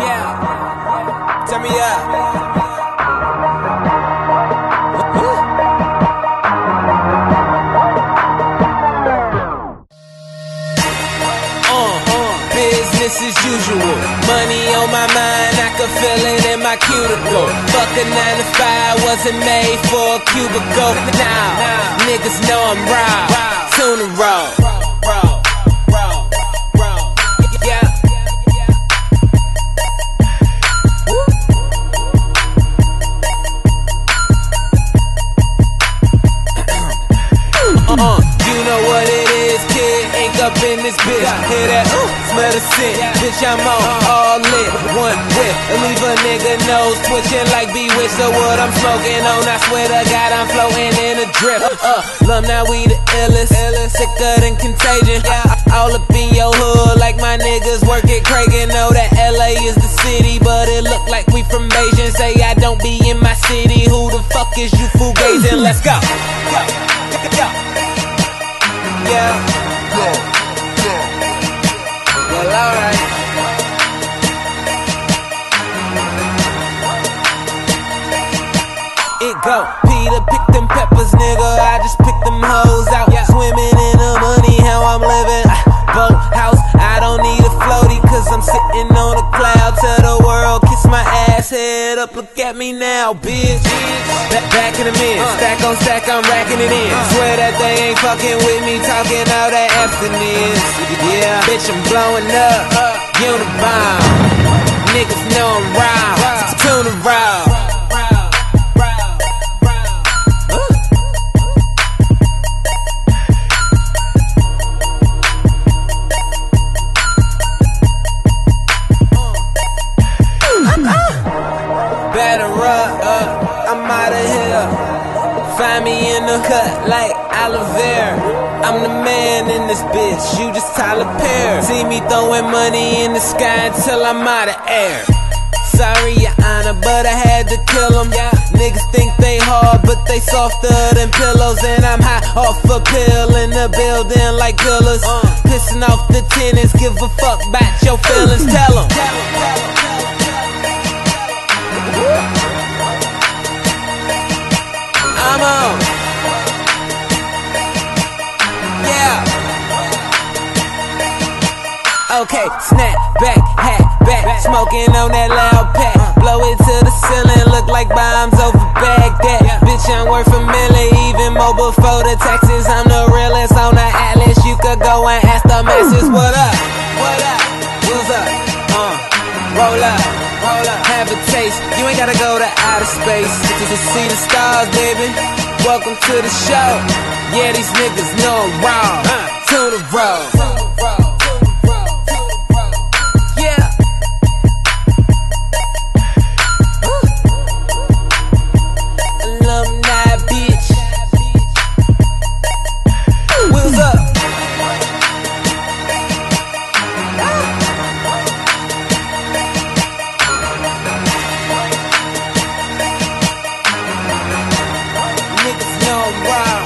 Yeah. Turn me up. Uh, business as usual. Money on my mind, I can feel it in my cuticle. Fuck a nine to five, wasn't made for a cubicle. Now, niggas know I'm raw. Tuna raw. Yeah. Know what it is, kid. Ink up in this bitch. Hear that? Ooh, smell the scent. Bitch, I'm on all lit. One whip. Leave a nigga nose twitching like bewitched. So what I'm smoking on, I swear to God, I'm floating in a drip. Uh, love now we the illest. Sicker than contagion. All up in your hood like my niggas work at Kragen. Know that LA is the city, but it look like we from Beijing. Say I don't be in my city. Who the fuck is you fugazing? Let's go. Go. Peter pick them peppers, nigga. I just pick them hoes out. Yeah. Swimming in the money, how I'm living. Ah. Boat house, I don't need a floaty, cause I'm sitting on a cloud. Tell the world, kiss my ass, head up, look at me now, bitch. Back, back in the min, uh. stack on stack, I'm racking it in. Uh. Swear that they ain't fucking with me, talking all that abstinence. Yeah, bitch, I'm blowing up. Uh. Unibomb. Niggas know I'm raw. I'm out of here. Find me in the cut like Oliver. I'm the man in this bitch, you just Tyler Perry. See me throwing money in the sky until I'm out of air. Sorry, your honor, but I had to kill them. Niggas think they hard, but they softer than pillows. And I'm high off a pill in the building like pillars. Uh. Pissing off the tenants, give a fuck about your feelings. Tell them. Okay, snap back, hat back, smoking on that loud pack. Blow it to the ceiling, look like bombs over Baghdad. Bitch, I'm worth a million, even more before the taxes. I'm the realest on the atlas. You could go and ask the masses, what up? What up? What's up? Uh, roll up, roll up, have a taste. You ain't gotta go to outer space to, to see the stars, baby. Welcome to the show. Yeah, these niggas know I'm raw. To the road. know why.